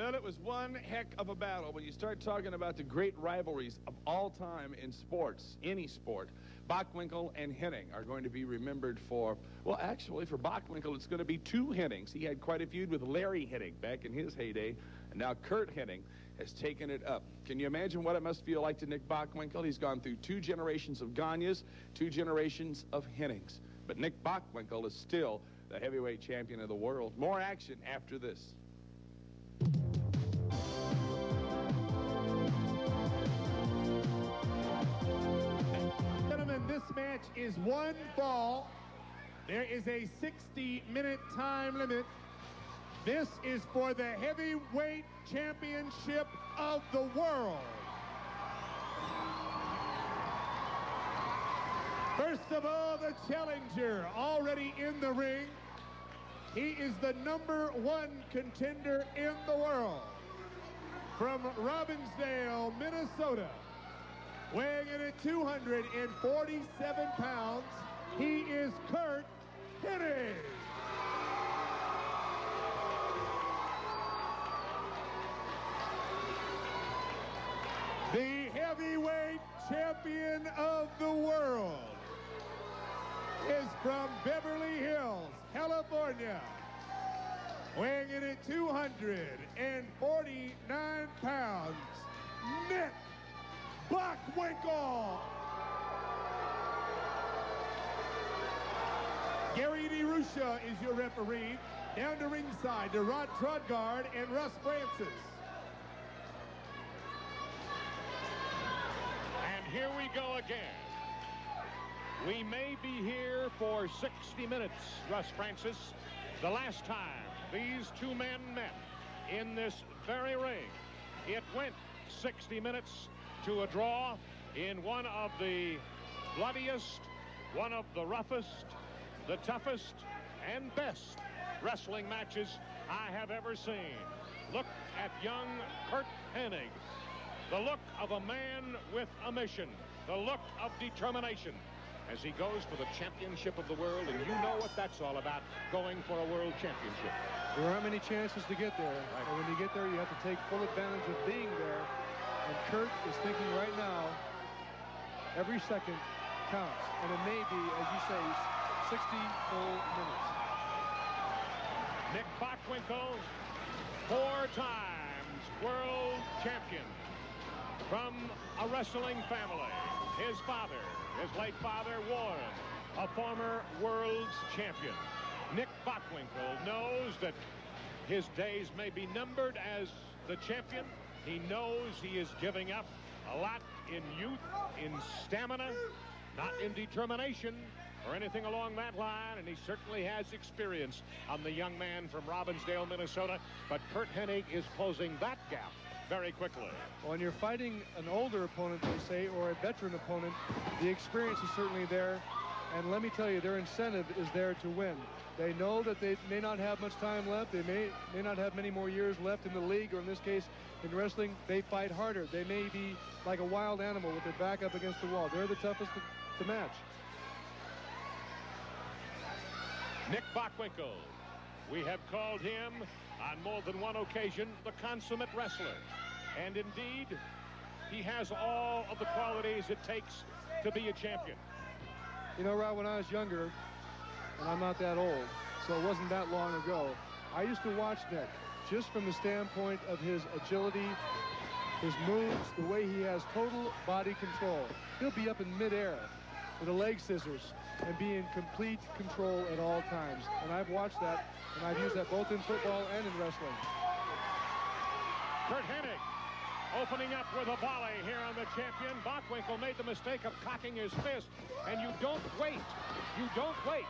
Well, it was one heck of a battle. When you start talking about the great rivalries of all time in sports, any sport, Bockwinkel and Hennig are going to be remembered for, well, actually, for Bockwinkel, it's going to be two Hennigs. He had quite a feud with Larry Hennig back in his heyday, and now Curt Hennig has taken it up. Can you imagine what it must feel like to Nick Bockwinkel? He's gone through two generations of Gagnes, two generations of Hennigs. But Nick Bockwinkel is still the heavyweight champion of the world. More action after this. This match is one fall. There is a 60-minute time limit. This is for the heavyweight championship of the world. First of all, the challenger already in the ring. He is the number one contender in the world. From Robbinsdale, Minnesota, weighing in at 247 pounds, he is Curt Hennig. The heavyweight champion of the world is from Beverly Hills, California, weighing in at 249 pounds, Nick Bockwinkel. Gary DeRusha is your referee. Down to ringside to Rod Trongard and Russ Francis. And here we go again. We may be here for 60 minutes, Russ Francis. The last time these two men met in this very ring, it went 60 minutes to a draw in one of the bloodiest, one of the roughest, the toughest, and best wrestling matches I have ever seen. Look at young Curt Hennig. The look of a man with a mission. The look of determination as he goes for the championship of the world, and you know what that's all about, going for a world championship. There aren't many chances to get there. Right. And when you get there, you have to take full advantage of being there. And Curt is thinking right now, every second counts. And it may be, as you say, 60 full minutes. Nick Bockwinkel, four times world champion from a wrestling family. His father, his late father, Warren, a former world's champion. Nick Bockwinkel knows that his days may be numbered as the champion. He knows he is giving up a lot in youth, in stamina, not in determination or anything along that line, and he certainly has experience on the young man from Robbinsdale, Minnesota. But Curt Hennig is closing that gap very quickly. When you're fighting an older opponent, per say, or a veteran opponent, the experience is certainly there. And let me tell you, their incentive is there to win. They know that they may not have much time left. They may, may not have many more years left in the league, or in this case, in wrestling, they fight harder. They may be like a wild animal with their back up against the wall. They're the toughest to, to match. Nick Bockwinkel. We have called him on more than one occasion the consummate wrestler. And indeed, he has all of the qualities it takes to be a champion. You know, Rod, when I was younger, and I'm not that old, so it wasn't that long ago, I used to watch Nick just from the standpoint of his agility, his moves, the way he has total body control. He'll be up in midair with a leg scissors and be in complete control at all times. And I've watched that, and I've used that both in football and in wrestling. Curt Hennig opening up with a volley here on the champion. Bockwinkel made the mistake of cocking his fist, and you don't wait. You don't wait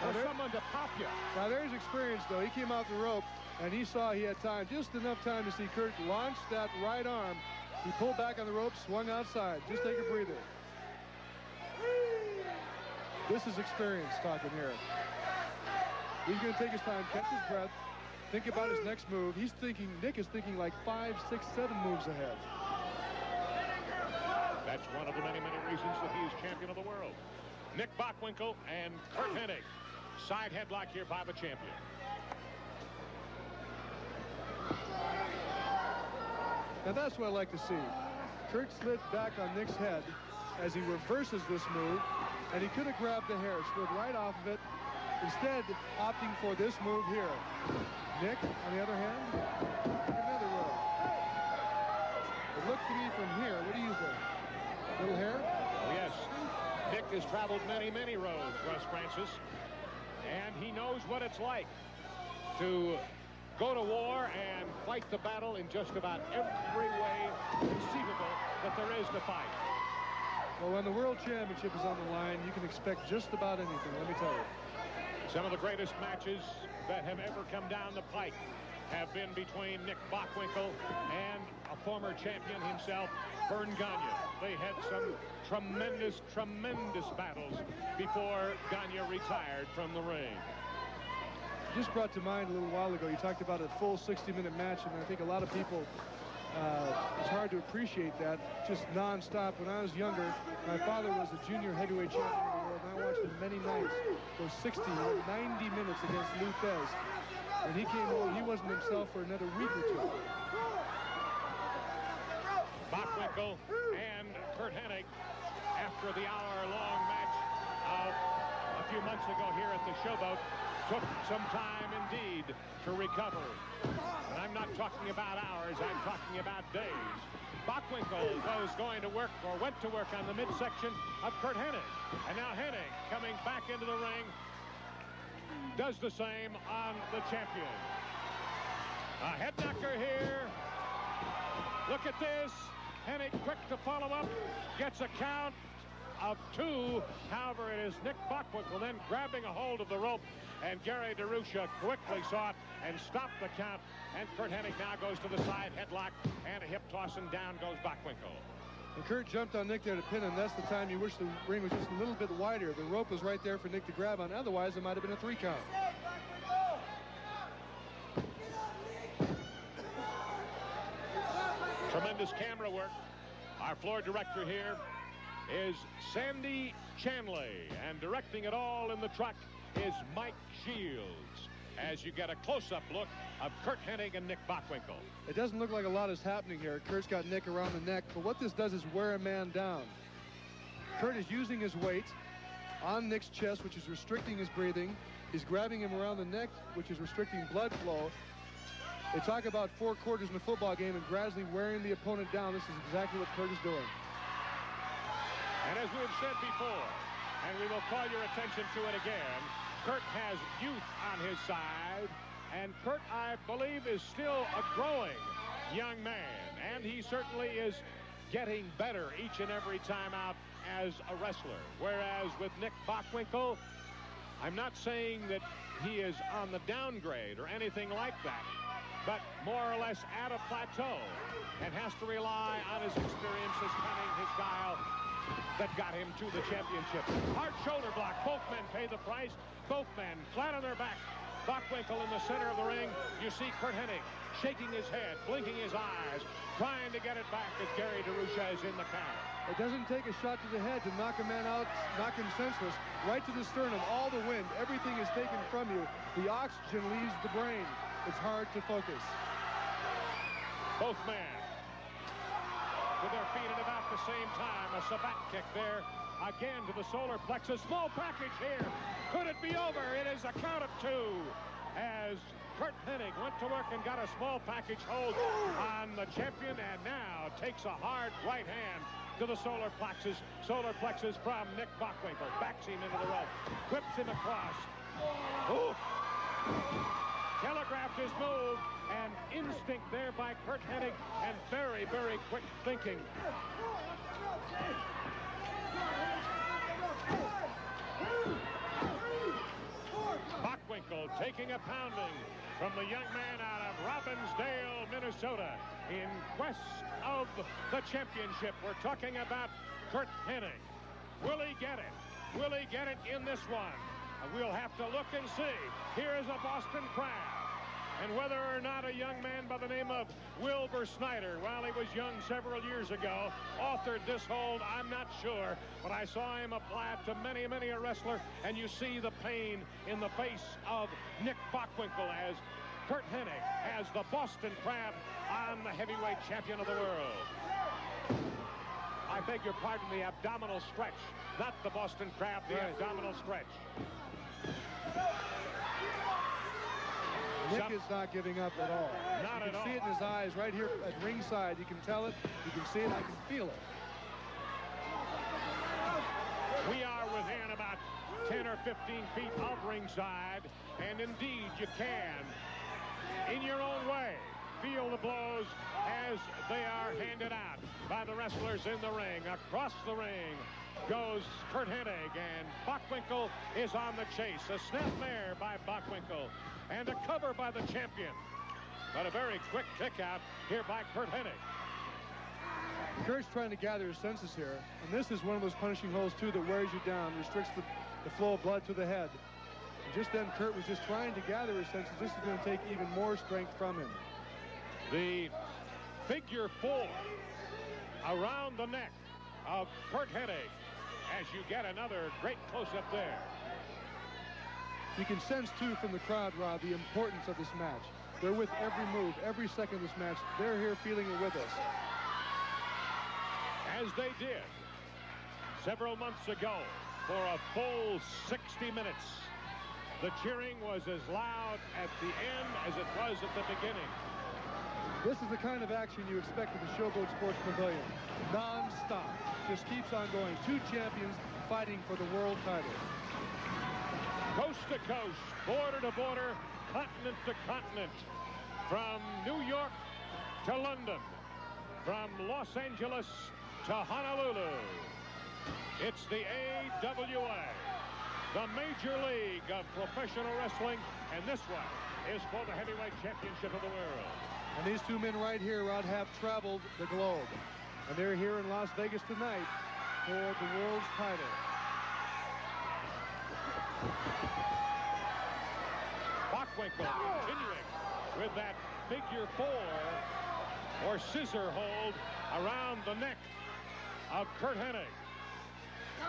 for there- someone to pop you. Now there's experience though. He came out the rope and he saw he had time, just enough time to see Curt launch that right arm. He pulled back on the rope, swung outside. Just take a breather. This is experience talking here. He's going to take his time, catch his breath, think about his next move. He's thinking, Nick is thinking like five, six, seven moves ahead. That's one of the many, many reasons that he is champion of the world. Nick Bockwinkel and Curt Hennig. Side headlock here by the champion. Now that's what I like to see. Curt slid back on Nick's head as he reverses this move, and he could have grabbed the hair, slid right off of it, instead opting for this move here. Nick, on the other hand, another road. It looked to me from here, what do you think? Little hair? Oh, yes. Nick has traveled many, many roads, Russ Francis, and he knows what it's like to go to war and fight the battle in just about every way conceivable that there is to fight. Well, when the World Championship is on the line, you can expect just about anything, let me tell you. Some of the greatest matches that have ever come down the pike have been between Nick Bockwinkel and a former champion himself, Verne Gagne. They had some tremendous, tremendous battles before Gagne retired from the ring. Just brought to mind a little while ago, you talked about a full 60-minute match, and I think a lot of people uh, it's hard to appreciate that just nonstop. When I was younger, my father was a junior heavyweight champion watched him many nights go 60, 90 minutes against Lou Thesz. When he came home, he wasn't himself for another week or two. Bockwinkel and Curt Hennig, after the hour-long match of a few months ago here at the Showboat, took some time indeed to recover. And I'm not talking about hours, I'm talking about days. Bockwinkel was going to work or went to work on the midsection of Curt Hennig. And now Hennig coming back into the ring does the same on the champion. A head knocker here. Look at this. Hennig quick to follow up. Gets a count of two. However, it is Nick Bockwinkel then grabbing a hold of the rope, and Gary DeRusha quickly saw it and stopped the count. And Curt Hennig now goes to the side headlock and a hip toss, and down goes Bockwinkel. And Curt jumped on Nick there to pin him. That's the time you wish the ring was just a little bit wider. The rope was right there for Nick to grab on. Otherwise, it might have been a three count. Tremendous camera work. Our floor director here is Sandy Chanley, and directing it all in the truck is Mike Shields as you get a close-up look of Curt Hennig and Nick Bockwinkel. It doesn't look like a lot is happening here. Curt's got Nick around the neck, but what this does is wear a man down. Curt is using his weight on Nick's chest, which is restricting his breathing. He's grabbing him around the neck, which is restricting blood flow. They talk about four quarters in a football game and gradually wearing the opponent down. This is exactly what Curt is doing. And as we've said before, and we will call your attention to it again, Curt has youth on his side, and Curt, I believe, is still a growing young man, and he certainly is getting better each and every time out as a wrestler. Whereas with Nick Bockwinkel, I'm not saying that he is on the downgrade or anything like that but more or less at a plateau and has to rely on his experience, his cunning, his guile that got him to the championship. Hard shoulder block. Both men pay the price. Both men flat on their back. Bockwinkel in the center of the ring. You see Curt Hennig shaking his head, blinking his eyes, trying to get it back as Gary DeRusha is in the count. It doesn't take a shot to the head to knock a man out, knock him senseless. Right to the sternum, all the wind, everything is taken from you. The oxygen leaves the brain it's hard to focus. Both men with their feet at about the same time. A savate kick there. Again to the solar plexus. Small package here. Could it be over? It is a count of two as Curt Hennig went to work and got a small package hold on the champion and now takes a hard right hand to the solar plexus. Solar plexus from Nick Bockwinkel. Backs him into the rope. Whips him across. Ooh telegraphed his move, and instinct there by Curt Hennig, and very, very quick thinking. Bockwinkel taking a pounding from the young man out of Robbinsdale, Minnesota, in quest of the championship. We're talking about Curt Hennig. Will he get it? Will he get it in this one? We'll have to look and see. Here is a Boston crab. And whether or not a young man by the name of Wilbur Snyder, while he was young several years ago, authored this hold, I'm not sure. But I saw him apply it to many, many a wrestler. And you see the pain in the face of Nick Bockwinkel as Curt Hennig has the Boston Crab on the heavyweight champion of the world. I beg your pardon, the abdominal stretch, not the Boston Crab, the Right. abdominal stretch. Nick is not giving up at all. Not you at can see all. it in his eyes right here at ringside. You can tell it. You can see it. I can feel it. We are within about 10 or 15 feet of ringside, and indeed you can, in your own way, feel the blows as they are handed out by the wrestlers in the ring. Across the ring goes Curt Hennig, and Bockwinkel is on the chase. A snapmare by Bockwinkel, and a cover by the champion. But a very quick kick out here by Curt Hennig. Curt's trying to gather his senses here, and this is one of those punishing holes too that wears you down, restricts the, the flow of blood to the head. And just then, Curt was just trying to gather his senses. This is going to take even more strength from him. The figure four around the neck of Curt Hennig as you get another great close-up there. You can sense too from the crowd, Rod, the importance of this match. They're with every move, every second of this match. They're here feeling it with us. As they did several months ago for a full 60 minutes. The cheering was as loud at the end as it was at the beginning. This is the kind of action you expect at the Showboat Sports Pavilion. Non-stop. Just keeps on going. Two champions fighting for the world title. Coast to coast, border to border, continent to continent. From New York to London. From Los Angeles to Honolulu. It's the AWA, the Major League of Professional Wrestling, and this one is for the Heavyweight Championship of the world. And these two men right here, Rod, have traveled the globe. And they're here in Las Vegas tonight for the world's title. Bockwinkel continuing with that figure four or scissor hold around the neck of Curt Hennig.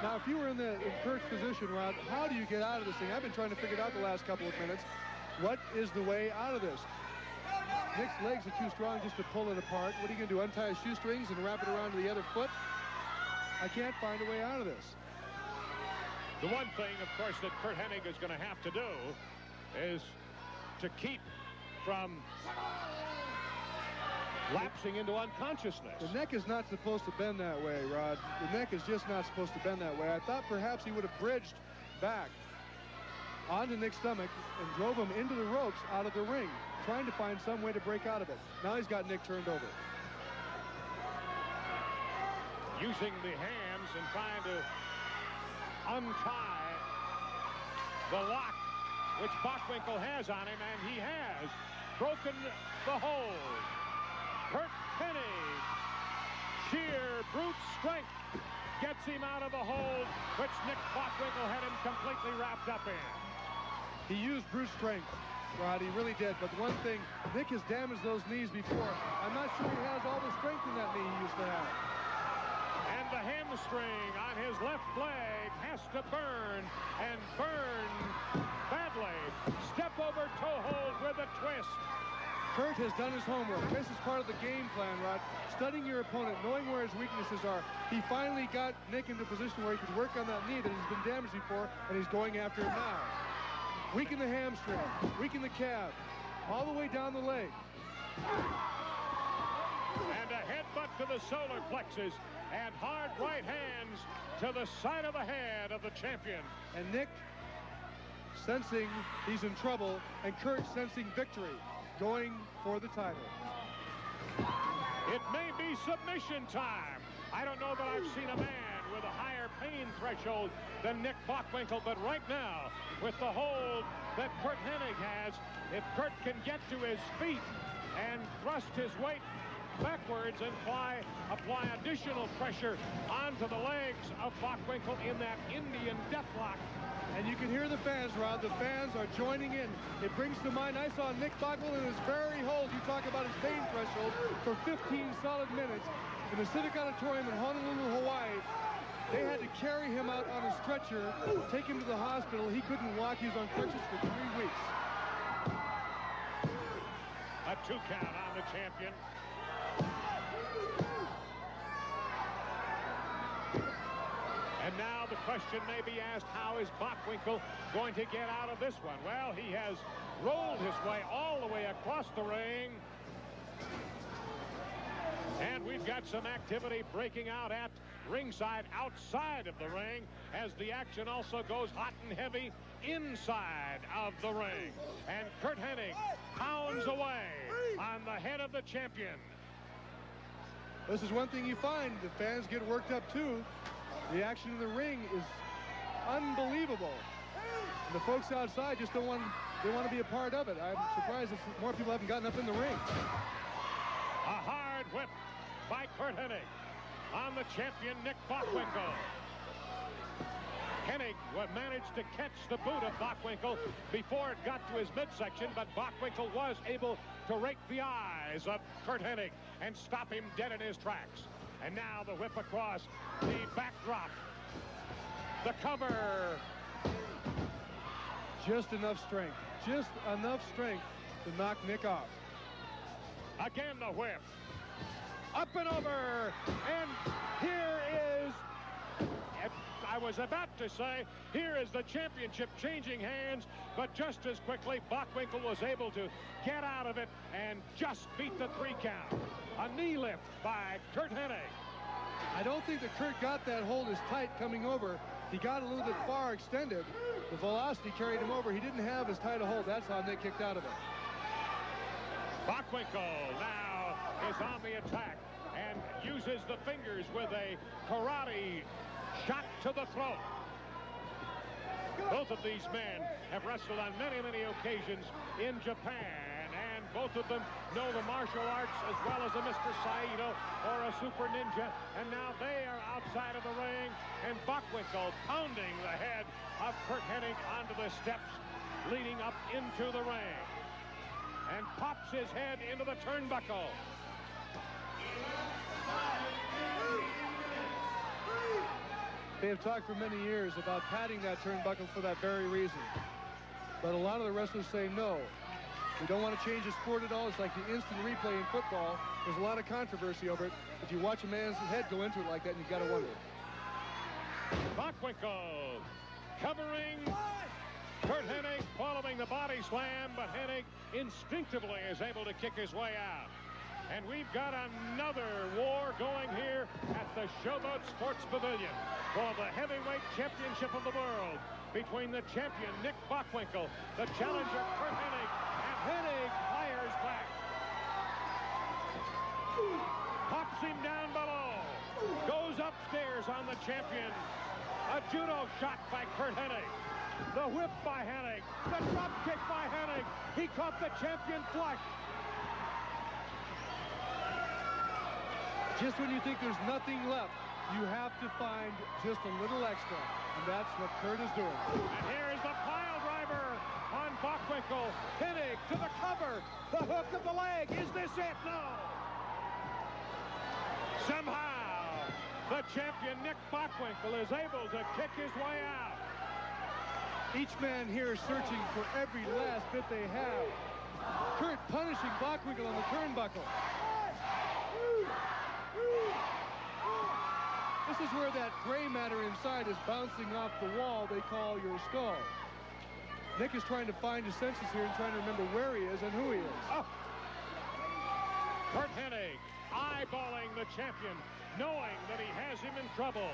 Now, if you were in the in Curt's position, Rod, how do you get out of this thing? I've been trying to figure it out the last couple of minutes. What is the way out of this? Nick's legs are too strong just to pull it apart. What are you going to do, untie his shoestrings and wrap it around to the other foot? I can't find a way out of this. The one thing, of course, that Curt Hennig is going to have to do is to keep from lapsing into unconsciousness. The neck is not supposed to bend that way, Rod. The neck is just not supposed to bend that way. I thought perhaps he would have bridged back onto Nick's stomach and drove him into the ropes out of the ring, trying to find some way to break out of it. Now he's got Nick turned over. using the hands and trying to untie the lock which Bockwinkel has on him, and he has broken the hold. Curt Hennig, sheer brute strength, gets him out of the hold, which Nick Bockwinkel had him completely wrapped up in. He used brute strength, Rod. He really did. But one thing, Nick has damaged those knees before. I'm not sure he has all the strength in that knee he used to have. And the hamstring on his left leg has to burn and burn badly. Step over toe hold with a twist. Curt has done his homework. This is part of the game plan, Rod. Studying your opponent, knowing where his weaknesses are. He finally got Nick into a position where he could work on that knee that has been damaged before, and he's going after it now. Weaken the hamstring, weaken the calf, all the way down the leg. And a headbutt to the solar plexus and hard right hands to the side of the head of the champion. And Nick sensing he's in trouble, and Curt sensing victory, going for the title. It may be submission time. I don't know that I've seen a man with a higher pain threshold than Nick Bockwinkel, but right now, with the hold that Curt Hennig has, if Curt can get to his feet and thrust his weight backwards and apply, apply additional pressure onto the legs of Bockwinkel in that Indian deathlock, And you can hear the fans, Rod. The fans are joining in. It brings to mind, I saw Nick Bockwell in his very hold. You talk about his pain threshold for 15 solid minutes in the Civic Auditorium in Honolulu, Hawaii. They had to carry him out on a stretcher, take him to the hospital. He couldn't walk. He was on crutches for three weeks. A two count on the champion. And now the question may be asked, how is Bockwinkel going to get out of this one? Well, he has rolled his way all the way across the ring. And we've got some activity breaking out at ringside outside of the ring as the action also goes hot and heavy inside of the ring. And Curt Hennig pounds away on the head of the champion. This is one thing you find. The fans get worked up too. The action in the ring is unbelievable. And the folks outside just don't want they want to be a part of it. I'm surprised that more people haven't gotten up in the ring. A hard whip by Curt Hennig on the champion Nick Bockwinkel. Hennig managed to catch the boot of Bockwinkel before it got to his midsection, but Bockwinkel was able to rake the eyes of Curt Hennig and stop him dead in his tracks. And now the whip across the backdrop. The cover. Just enough strength. Just enough strength to knock Nick off. Again the whip. Up and over. And here is I was about to say, here is the championship changing hands, but just as quickly, Bockwinkel was able to get out of it and just beat the three count. A knee lift by Curt Hennig. I don't think that Curt got that hold as tight coming over. He got a little bit far extended. The velocity carried him over. He didn't have as tight a hold. That's how Nick kicked out of it. Bockwinkel now is on the attack and uses the fingers with a karate shot to the throat. Both of these men have wrestled on many, many occasions in Japan both of them know the martial arts as well as a Mr. Saito or a Super Ninja. And now they are outside of the ring. And Bockwinkel pounding the head of Curt Hennig onto the steps leading up into the ring. And pops his head into the turnbuckle. They have talked for many years about padding that turnbuckle for that very reason. But a lot of the wrestlers say no. We don't want to change the sport at all. It's like the instant replay in football. There's a lot of controversy over it. If you watch a man's head go into it like that, you've got to wonder. Bockwinkel covering Curt Hennig following the body slam, but Hennig instinctively is able to kick his way out. And we've got another war going here at the Showboat Sports Pavilion for the heavyweight championship of the world between the champion Nick Bockwinkel, the challenger Curt Hennig, Hennig fires back. Pops him down below. Goes upstairs on the champion. A judo shot by Curt Hennig. The whip by Hennig. The drop kick by Hennig. He caught the champion flush. Just when you think there's nothing left, you have to find just a little extra. And that's what Curt is doing. And here's the pile driver Bockwinkel. Hennig to the cover. The hook of the leg. Is this it? No. Somehow, the champion Nick Bockwinkel is able to kick his way out. Each man here searching for every last bit they have. Curt punishing Bockwinkel on the turnbuckle. This is where that gray matter inside is bouncing off the wall they call your skull. Nick is trying to find his senses here and trying to remember where he is and who he is. Oh. Curt Hennig eyeballing the champion, knowing that he has him in trouble.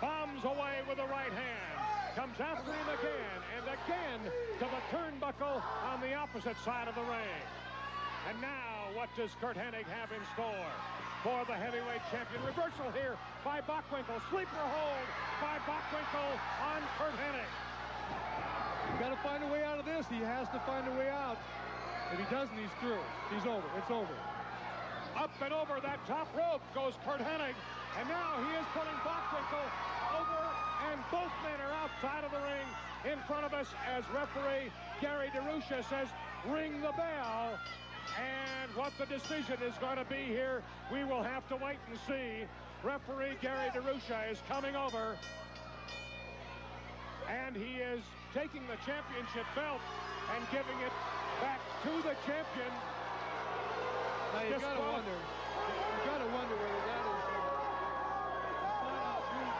Bombs away with the right hand. Comes after him again and again to the turnbuckle on the opposite side of the ring. And now, what does Curt Hennig have in store for the heavyweight champion? Reversal here by Bockwinkel. Sleeper hold by Bockwinkel on Curt Hennig. Got to find a way out of this. He has to find a way out. If he doesn't, he's through. He's over. It's over. Up and over that top rope goes Curt Hennig. And now he is putting Bockwinkel over, and both men are outside of the ring in front of us as referee Gary DeRusha says, ring the bell. And what the decision is going to be here, we will have to wait and see. Referee Gary DeRusha is coming over. And he is taking the championship belt and giving it back to the champion. Now you gotta wonder, you gotta wonder whether that is uh, flat out rude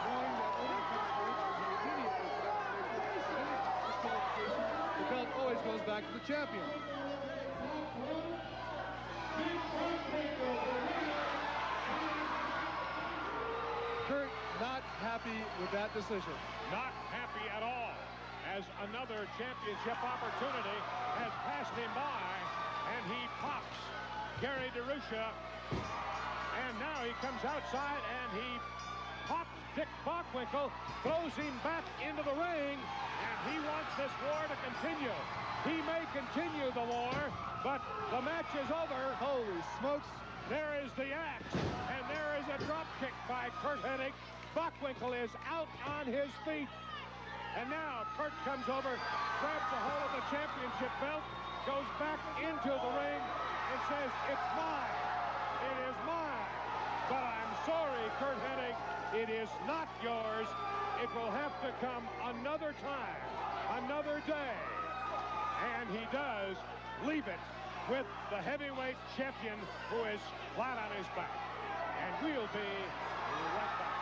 knowing that Odin Cutler is an idiot for disqualification. The belt always goes back to the champion. Curt not happy with that decision. Not happy at all as another championship opportunity has passed him by and he pops Gary DeRusha and now he comes outside and he pops Nick Bockwinkel, throws him back into the ring and he wants this war to continue. He may continue the war, but the match is over. Holy smokes. There is the axe, and there is a drop kick by Curt Hennig. Bockwinkel is out on his feet. And now Curt comes over, grabs a hold of the championship belt, goes back into the ring, and says, it's mine. It is mine. But I'm sorry, Curt Hennig, it is not yours. It will have to come another time, another day. And he does leave it with the heavyweight champion who is flat on his back. And we'll be right back.